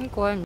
Прикольно.